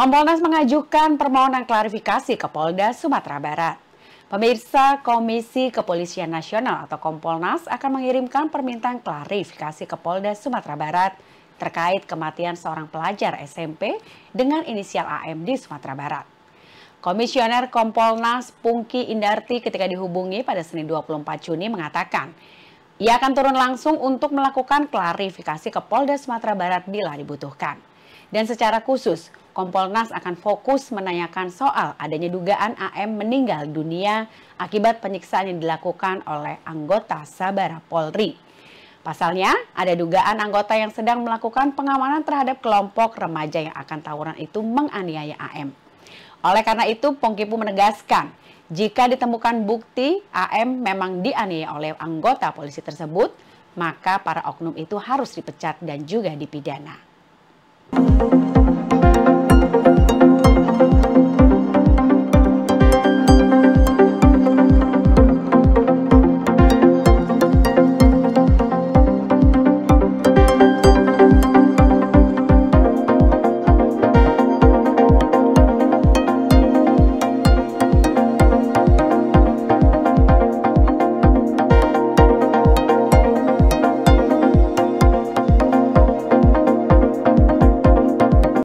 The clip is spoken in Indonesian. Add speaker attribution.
Speaker 1: Kompolnas mengajukan permohonan klarifikasi ke Polda Sumatera Barat. Pemirsa Komisi Kepolisian Nasional atau Kompolnas akan mengirimkan permintaan klarifikasi ke Polda Sumatera Barat terkait kematian seorang pelajar SMP dengan inisial AM di Sumatera Barat. Komisioner Kompolnas Pungki Indarti ketika dihubungi pada Senin 24 Juni mengatakan, ia akan turun langsung untuk melakukan klarifikasi ke Polda Sumatera Barat bila dibutuhkan. Dan secara khusus, Kompolnas akan fokus menanyakan soal adanya dugaan AM meninggal dunia akibat penyiksaan yang dilakukan oleh anggota Sabara Polri. Pasalnya, ada dugaan anggota yang sedang melakukan pengamanan terhadap kelompok remaja yang akan tawuran itu menganiaya AM. Oleh karena itu, Pongkipu menegaskan, jika ditemukan bukti AM memang dianiaya oleh anggota polisi tersebut, maka para oknum itu harus dipecat dan juga dipidana.